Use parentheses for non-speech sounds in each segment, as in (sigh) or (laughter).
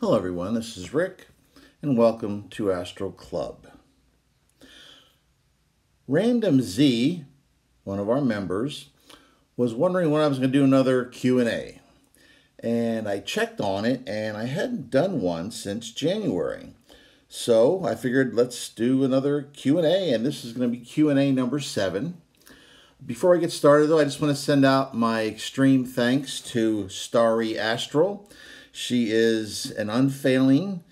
Hello everyone, this is Rick and welcome to Astral Club. Random Z, one of our members, was wondering when I was going to do another Q&A. And I checked on it and I hadn't done one since January. So I figured let's do another Q&A and this is going to be Q&A number 7. Before I get started though, I just want to send out my extreme thanks to Starry Astral she is an unfailing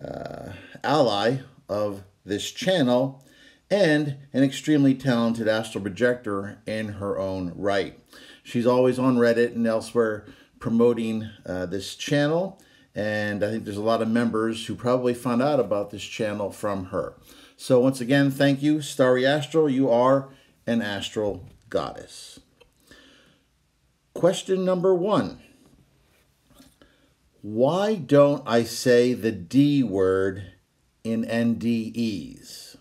uh, ally of this channel and an extremely talented astral projector in her own right. She's always on Reddit and elsewhere promoting uh, this channel and I think there's a lot of members who probably found out about this channel from her. So once again, thank you, Starry Astral. You are an astral goddess. Question number one. Why don't I say the D word in NDEs?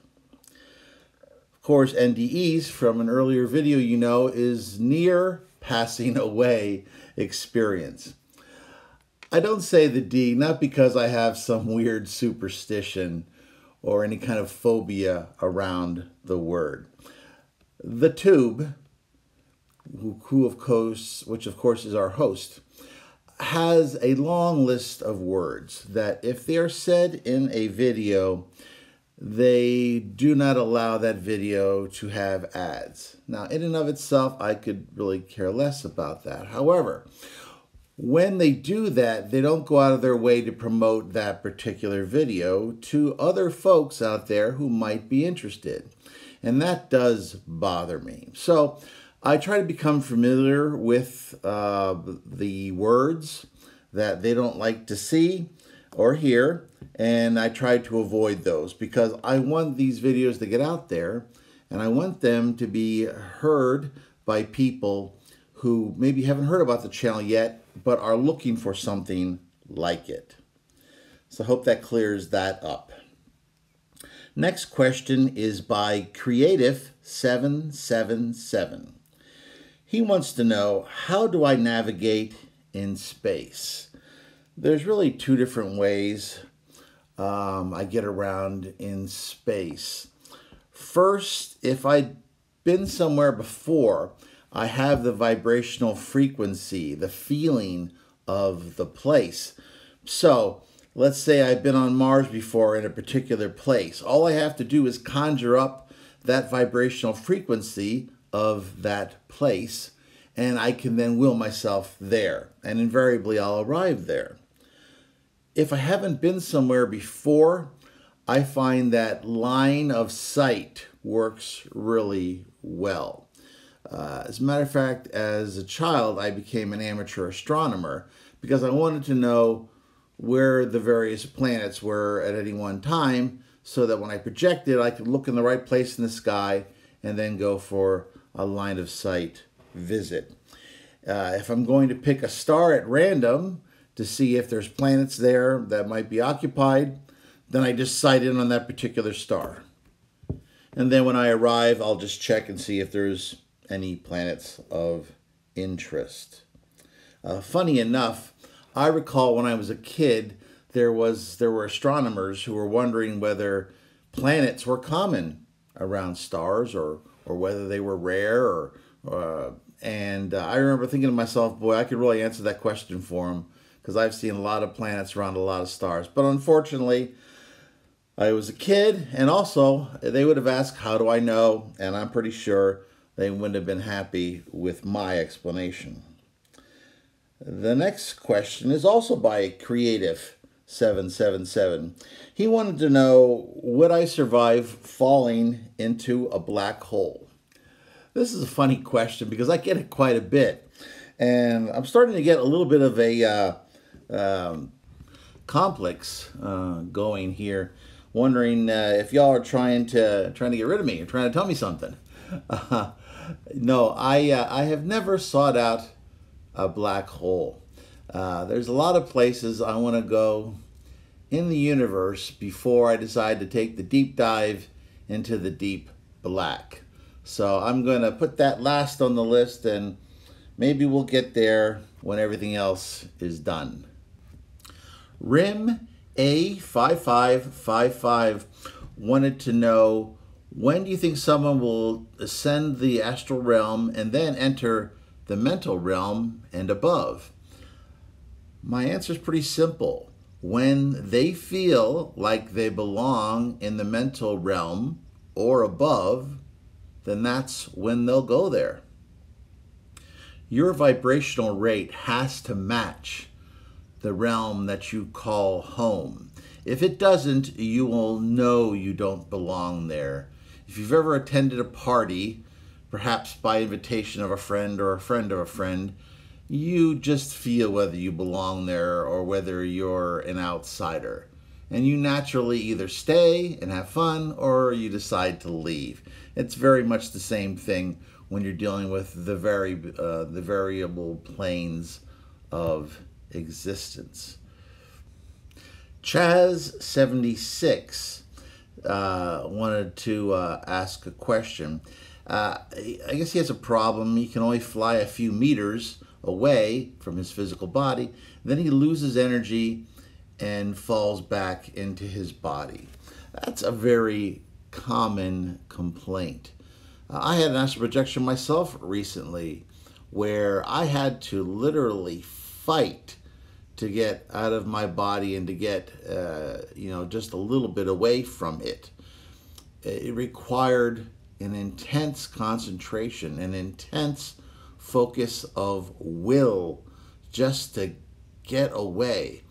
Of course, NDEs from an earlier video you know is near passing (laughs) away experience. I don't say the D not because I have some (laughs) weird superstition or any kind of phobia around the word. The tube, who who of course, which of course is our host, has a long list of words that if they are said in a video, they do not allow that video to have ads. Now, in and of itself, I could really care less about that. However, when they do that, they don't go out of their way to promote that particular video to other folks out there who might be interested. And that does bother me. So I try to become familiar with uh, the words that they don't like to see or hear, and I try to avoid those because I want these videos to get out there and I want them to be heard by people who maybe haven't heard about the channel yet but are looking for something like it. So I hope that clears that up. Next question is by Creative777. He wants to know, how do I navigate in space? There's really two different ways um, I get around in space. First, if I've been somewhere before, I have the vibrational frequency, the feeling of the place. So, let's say I've been on Mars before in a particular place. All I have to do is conjure up that vibrational frequency of that place, and I can then will myself there, and invariably I'll arrive there. If I haven't been somewhere before, I find that line of sight works really well. Uh, as a matter of fact, as a child, I became an amateur astronomer because I wanted to know where the various planets were at any one time so that when I projected, I could look in the right place in the sky and then go for a line of sight visit. Uh, if I'm going to pick a star at random to see if there's planets there that might be occupied, then I just sight in on that particular star. And then when I arrive, I'll just check and see if there's any planets of interest. Uh, funny enough, I recall when I was a kid, there was there were astronomers who were wondering whether planets were common around stars or or whether they were rare or uh, and uh, I remember thinking to myself, boy, I could really answer that question for him because I've seen a lot of planets around a lot of stars. But unfortunately, I was a kid, and also they would have asked, How do I know? And I'm pretty sure they wouldn't have been happy with my explanation. The next question is also by Creative 777. He wanted to know Would I survive falling into a black hole? This is a funny question because I get it quite a bit. And I'm starting to get a little bit of a uh, um, complex uh, going here, wondering uh, if y'all are trying to trying to get rid of me or trying to tell me something. (laughs) no, I uh, I have never sought out a black hole. Uh, there's a lot of places I want to go in the universe before I decide to take the deep dive into the deep black. So I'm going to put that last on the list and maybe we'll get there when everything else is done. Rim A5555 wanted to know when do you think someone will ascend the astral realm and then enter the mental realm and above? My answer is pretty simple. When they feel like they belong in the mental realm or above, then that's when they'll go there. Your vibrational rate has to match the realm that you call home. If it doesn't, you will know you don't belong there. If you've ever attended a party, perhaps by invitation of a friend or a friend of a friend, you just feel whether you belong there or whether you're an outsider. And you naturally either stay and have fun or you decide to leave. It's very much the same thing when you're dealing with the very uh, the variable planes of existence. Chaz76 uh, wanted to uh, ask a question. Uh, I guess he has a problem. He can only fly a few meters away from his physical body. Then he loses energy and falls back into his body. That's a very common complaint. Uh, I had an astral projection myself recently where I had to literally fight to get out of my body and to get, uh, you know, just a little bit away from it. It required an intense concentration, an intense focus of will just to get away.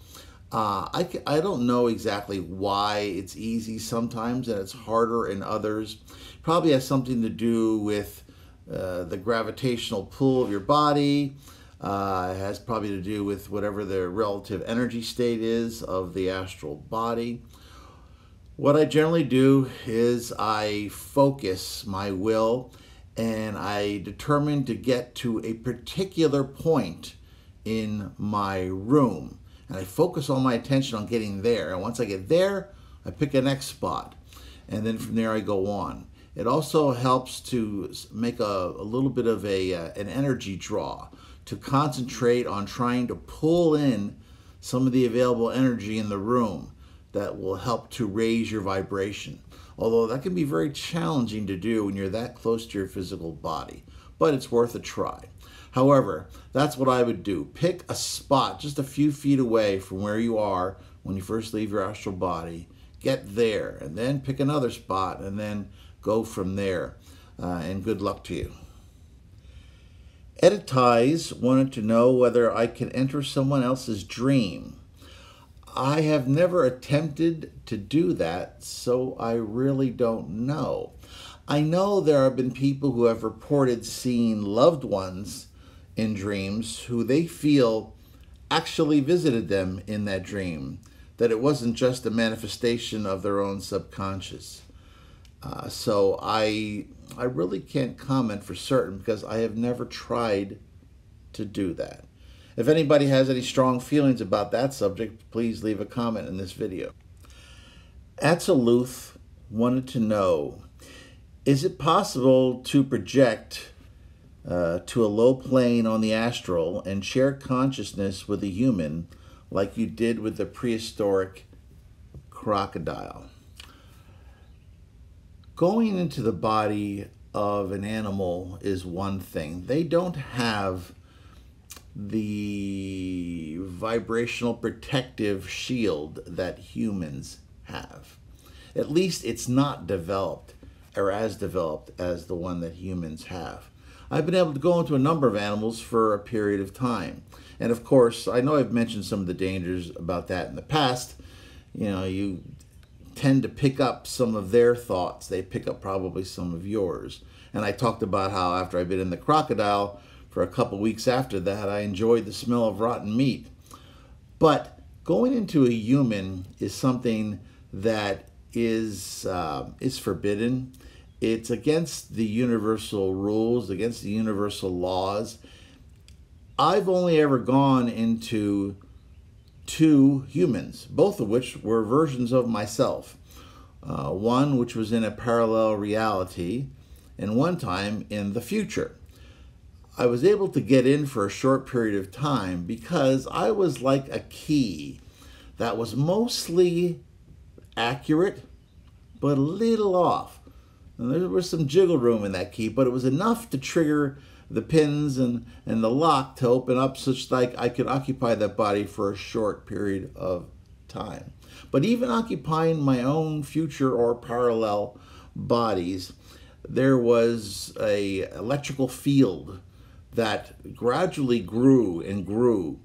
Uh, I, I don't know exactly why it's easy sometimes and it's harder in others. Probably has something to do with uh, the gravitational pull of your body. Uh, it has probably to do with whatever the relative energy state is of the astral body. What I generally do is I focus my will and I determine to get to a particular point in my room. And I focus all my attention on getting there. And once I get there, I pick a next spot. And then from there I go on. It also helps to make a, a little bit of a, uh, an energy draw to concentrate on trying to pull in some of the available energy in the room that will help to raise your vibration although that can be very challenging to do when you're that close to your physical body, but it's worth a try. However, that's what I would do. Pick a spot just a few feet away from where you are when you first leave your astral body. Get there, and then pick another spot, and then go from there. Uh, and good luck to you. Editize wanted to know whether I can enter someone else's dream. I have never attempted to do that, so I really don't know. I know there have been people who have reported seeing loved ones in dreams who they feel actually visited them in that dream, that it wasn't just a manifestation of their own subconscious. Uh, so I, I really can't comment for certain because I have never tried to do that. If anybody has any strong feelings about that subject, please leave a comment in this video. Atzaluth wanted to know, is it possible to project uh, to a low plane on the astral and share consciousness with a human like you did with the prehistoric crocodile? Going into the body of an animal is one thing. They don't have the vibrational protective shield that humans have. At least it's not developed or as developed as the one that humans have. I've been able to go into a number of animals for a period of time. And of course, I know I've mentioned some of the dangers about that in the past. You know, you tend to pick up some of their thoughts, they pick up probably some of yours. And I talked about how after I've been in the crocodile, for a couple weeks after that, I enjoyed the smell of rotten meat. But going into a human is something that is uh, is forbidden. It's against the universal rules, against the universal laws. I've only ever gone into two humans, both of which were versions of myself. Uh, one which was in a parallel reality, and one time in the future. I was able to get in for a short period of time because I was like a key that was mostly accurate, but a little off. And there was some jiggle room in that key, but it was enough to trigger the pins and, and the lock to open up such that I could occupy that body for a short period of time. But even occupying my own future or parallel bodies, there was a electrical field that gradually grew and grew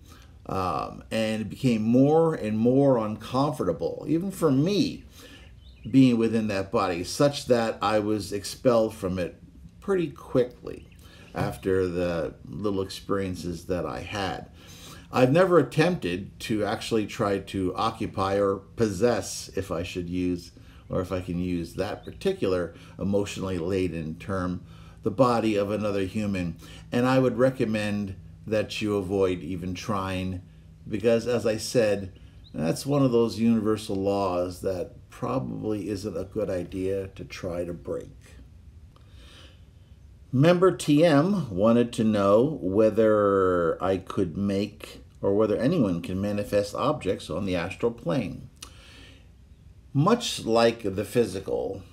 um, and became more and more uncomfortable, even for me, being within that body, such that I was expelled from it pretty quickly after the little experiences that I had. I've never attempted to actually try to occupy or possess, if I should use, or if I can use that particular emotionally laden term, the body of another human. And I would recommend that you avoid even trying, because as I said, that's one of those universal laws that probably isn't a good idea to try to break. Member TM wanted to know whether I could make or whether anyone can manifest objects on the astral plane. Much like the physical,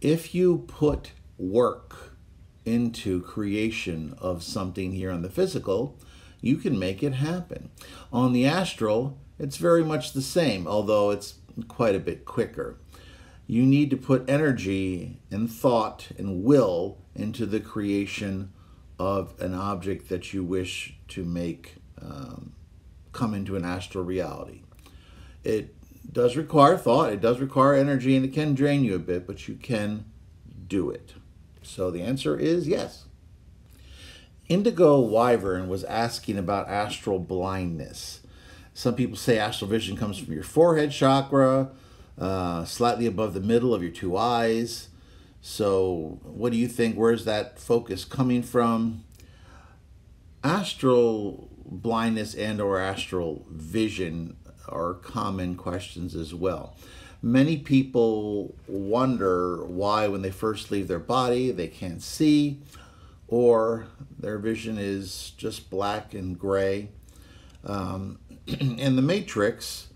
if you put work into creation of something here on the physical, you can make it happen. On the astral, it's very much the same, although it's quite a bit quicker. You need to put energy and thought and will into the creation of an object that you wish to make um, come into an astral reality. It does require thought, it does require energy, and it can drain you a bit, but you can do it. So the answer is yes. Indigo Wyvern was asking about astral blindness. Some people say astral vision comes from your forehead chakra, uh, slightly above the middle of your two eyes. So, what do you think? Where's that focus coming from? Astral blindness and or astral vision are common questions as well. Many people wonder why when they first leave their body they can't see or their vision is just black and gray. Um, (clears throat) in the Matrix,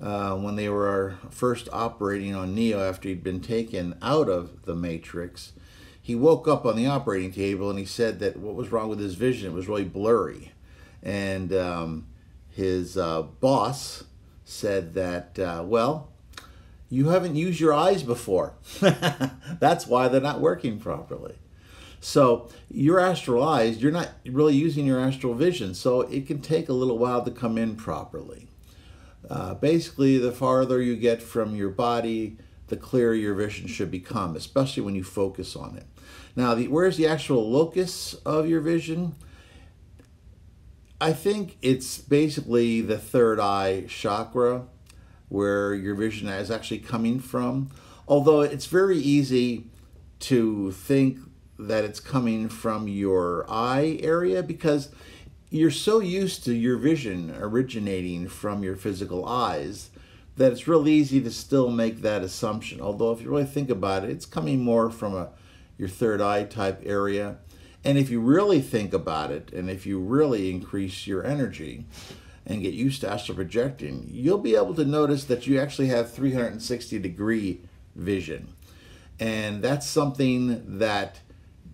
uh, when they were first operating on Neo after he'd been taken out of the Matrix, he woke up on the operating table and he said that what was wrong with his vision? It was really blurry. And um, his uh, boss said that, uh, well, you haven't used your eyes before. (laughs) That's why they're not working properly. So your astral eyes, you're not really using your astral vision, so it can take a little while to come in properly. Uh, basically, the farther you get from your body, the clearer your vision should become, especially when you focus on it. Now, the, where's the actual locus of your vision? I think it's basically the third eye chakra where your vision is actually coming from. Although it's very easy to think that it's coming from your eye area because you're so used to your vision originating from your physical eyes that it's real easy to still make that assumption. Although if you really think about it, it's coming more from a your third eye type area. And if you really think about it, and if you really increase your energy and get used to astral projecting, you'll be able to notice that you actually have 360 degree vision. And that's something that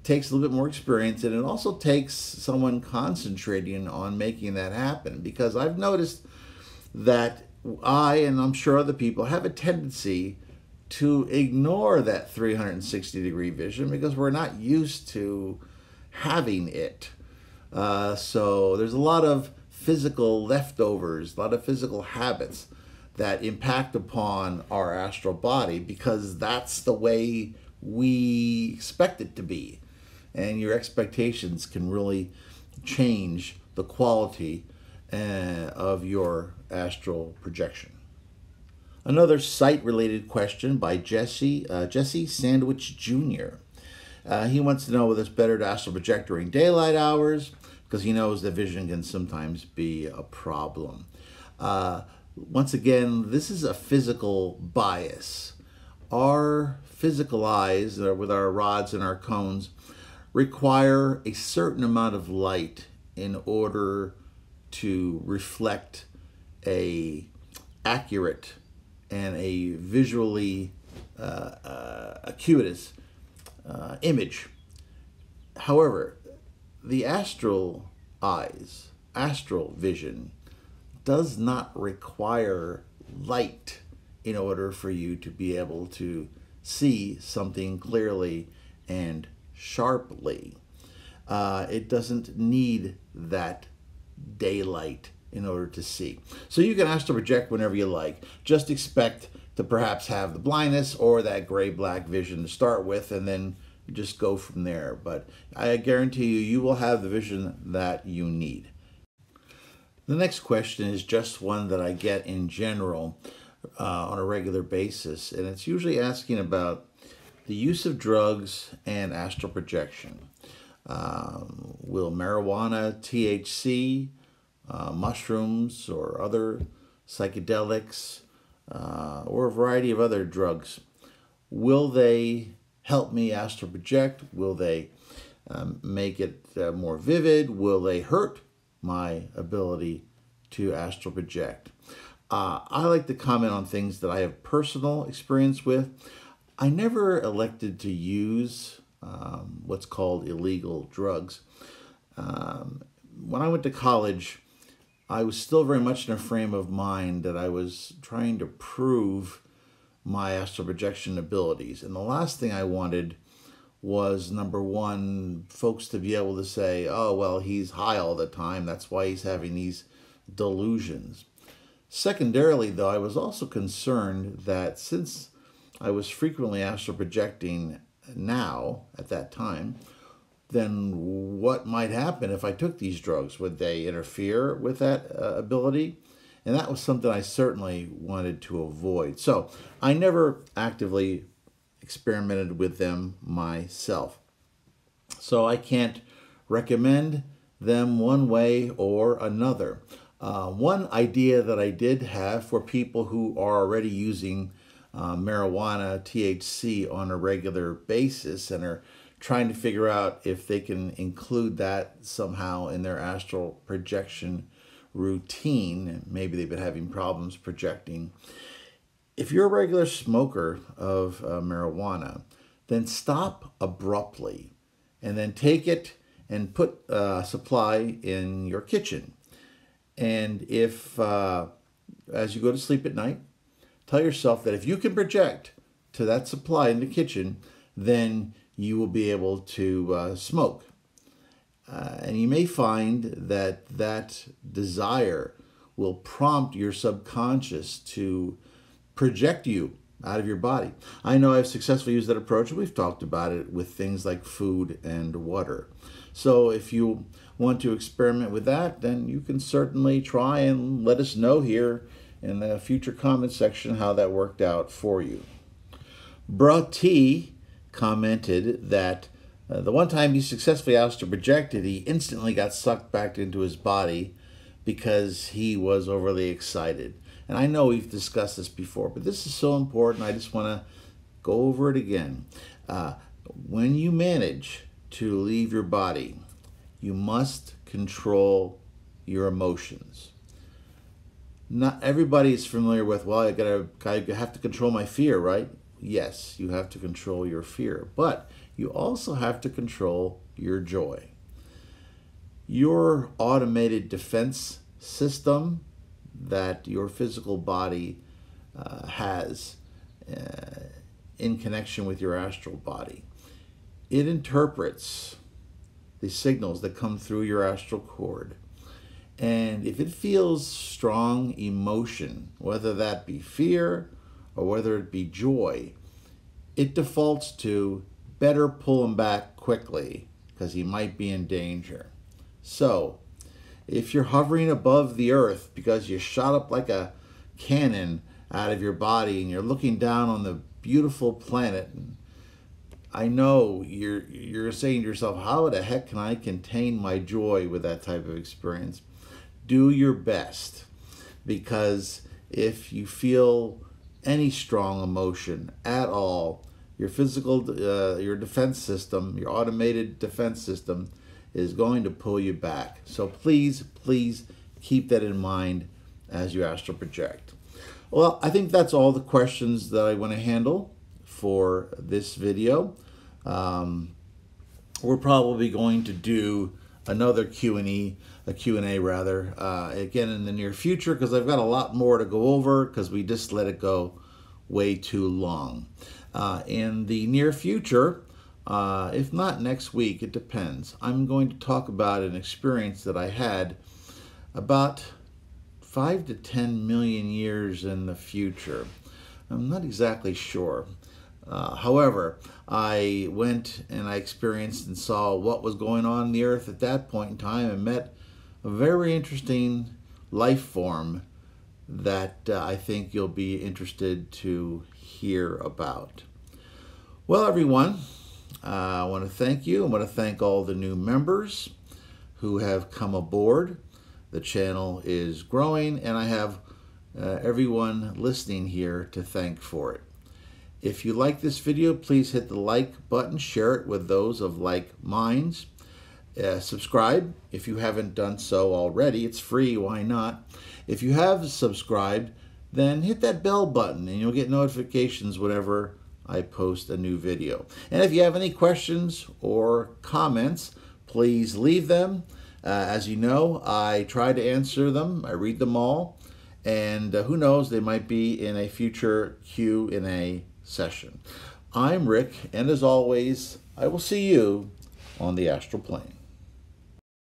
takes a little bit more experience and it also takes someone concentrating on making that happen because I've noticed that I and I'm sure other people have a tendency to ignore that 360 degree vision because we're not used to having it. Uh, so there's a lot of physical leftovers, a lot of physical habits that impact upon our astral body because that's the way we expect it to be and your expectations can really change the quality uh, of your astral projection. Another site related question by Jesse, uh, Jesse Sandwich Jr. Uh, he wants to know whether it's better to astral project during daylight hours because he knows that vision can sometimes be a problem. Uh, once again, this is a physical bias. Our physical eyes, with our rods and our cones, require a certain amount of light in order to reflect a accurate and a visually uh, uh, acuitous uh, image. However, the astral eyes, astral vision, does not require light in order for you to be able to see something clearly and sharply. Uh, it doesn't need that daylight in order to see. So you can astral project whenever you like. Just expect to perhaps have the blindness or that gray black vision to start with and then just go from there. But I guarantee you, you will have the vision that you need. The next question is just one that I get in general uh, on a regular basis, and it's usually asking about the use of drugs and astral projection. Um, will marijuana, THC, uh, mushrooms, or other psychedelics, uh, or a variety of other drugs, will they help me astral project? Will they um, make it uh, more vivid? Will they hurt my ability to astral project? Uh, I like to comment on things that I have personal experience with. I never elected to use um, what's called illegal drugs. Um, when I went to college, I was still very much in a frame of mind that I was trying to prove my astral projection abilities. And the last thing I wanted was number one, folks to be able to say, oh, well, he's high all the time. That's why he's having these delusions. Secondarily, though, I was also concerned that since I was frequently astral projecting now at that time, then what might happen if I took these drugs? Would they interfere with that uh, ability? And that was something I certainly wanted to avoid. So I never actively experimented with them myself. So I can't recommend them one way or another. Uh, one idea that I did have for people who are already using uh, marijuana, THC on a regular basis and are trying to figure out if they can include that somehow in their astral projection routine. Maybe they've been having problems projecting. If you're a regular smoker of uh, marijuana, then stop abruptly and then take it and put a uh, supply in your kitchen. And if, uh, as you go to sleep at night, tell yourself that if you can project to that supply in the kitchen, then you will be able to uh, smoke. Uh, and you may find that that desire will prompt your subconscious to project you out of your body. I know I've successfully used that approach, we've talked about it with things like food and water. So if you want to experiment with that, then you can certainly try and let us know here in the future comment section how that worked out for you. Bra T commented that uh, the one time he successfully astral projected, he instantly got sucked back into his body because he was overly excited. And I know we've discussed this before, but this is so important. I just want to go over it again. Uh, when you manage to leave your body, you must control your emotions. Not everybody is familiar with, well, I gotta, I have to control my fear, right? Yes, you have to control your fear, but you also have to control your joy. Your automated defense system that your physical body uh, has uh, in connection with your astral body, it interprets the signals that come through your astral cord. And if it feels strong emotion, whether that be fear or whether it be joy, it defaults to better pull him back quickly because he might be in danger. So, if you're hovering above the earth because you shot up like a cannon out of your body and you're looking down on the beautiful planet, I know you're you're saying to yourself, how the heck can I contain my joy with that type of experience? Do your best because if you feel any strong emotion at all, your physical, uh, your defense system, your automated defense system is going to pull you back. So please, please keep that in mind as you astral project. Well, I think that's all the questions that I want to handle for this video. Um, we're probably going to do another Q&A, a Q&A rather, uh, again in the near future because I've got a lot more to go over because we just let it go way too long. Uh, in the near future, uh, if not next week, it depends. I'm going to talk about an experience that I had about five to 10 million years in the future. I'm not exactly sure. Uh, however, I went and I experienced and saw what was going on in the earth at that point in time and met a very interesting life form that uh, I think you'll be interested to hear about. Well, everyone, uh, I want to thank you. I want to thank all the new members who have come aboard. The channel is growing, and I have uh, everyone listening here to thank for it. If you like this video, please hit the like button, share it with those of like minds. Uh, subscribe if you haven't done so already. It's free, why not? If you have subscribed, then hit that bell button and you'll get notifications whenever I post a new video. And if you have any questions or comments, please leave them. Uh, as you know, I try to answer them. I read them all. And uh, who knows, they might be in a future Q&A session. I'm Rick, and as always, I will see you on the astral plane.